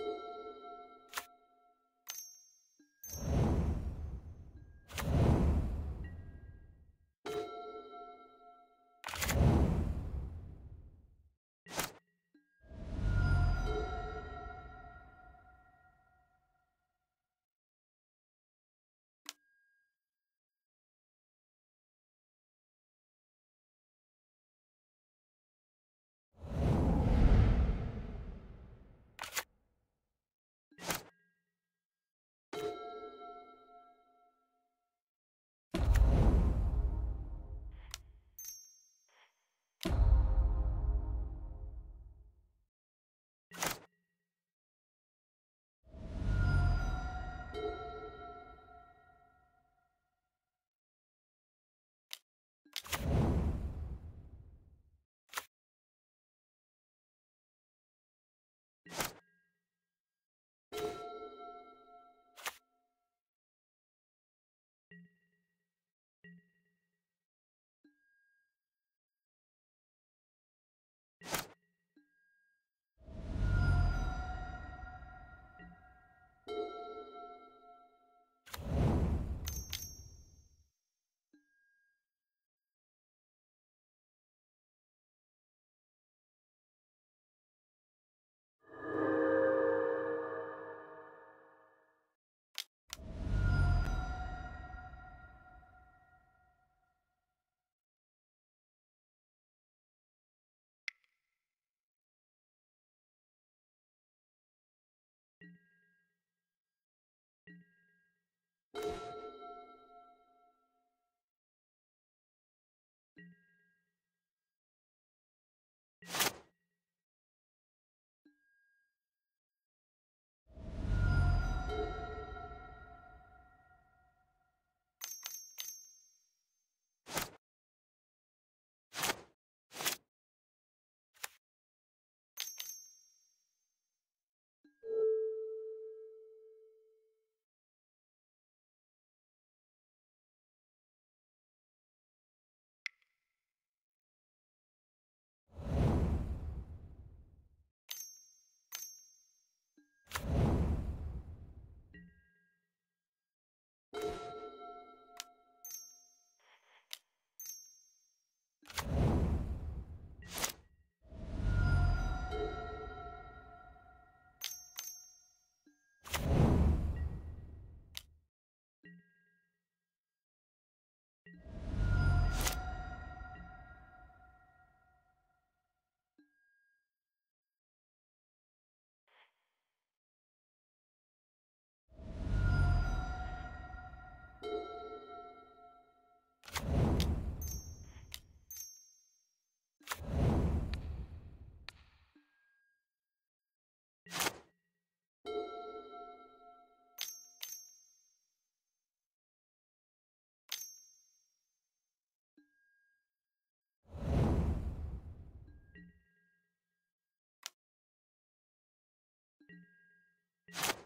you you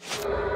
you